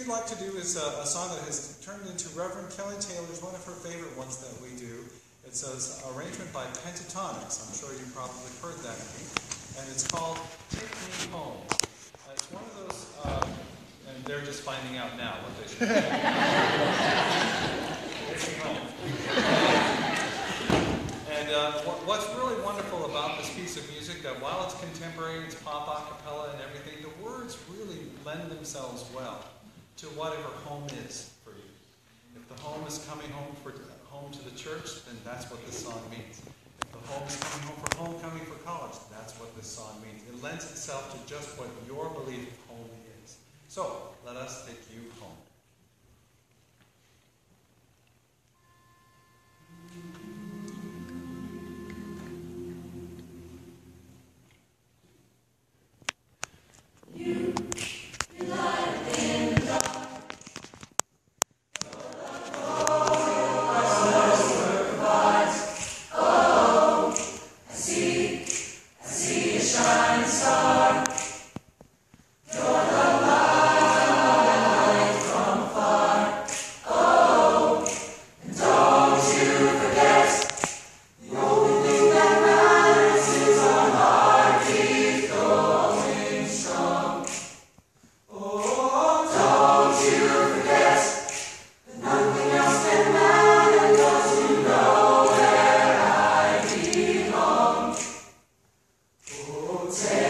we'd like to do is a, a, song that has turned into Reverend Kelly Taylor's one of her favorite ones that we do. It's an arrangement by Pentatonix. I'm sure you've probably heard that name. And it's called Take Me Home. Uh, it's one of those, uh, and they're just finding out now what they should do. Take Me Home. And uh, what's really wonderful about this piece of music, that while it's contemporary, it's pop a cappella and everything, the words really lend themselves well to whatever home is for you. If the home is coming home for home to the church, then that's what this song means. If the home is coming home for homecoming for college, that's what this song means. It lends itself to just what your belief of home is. So let us take you home. Take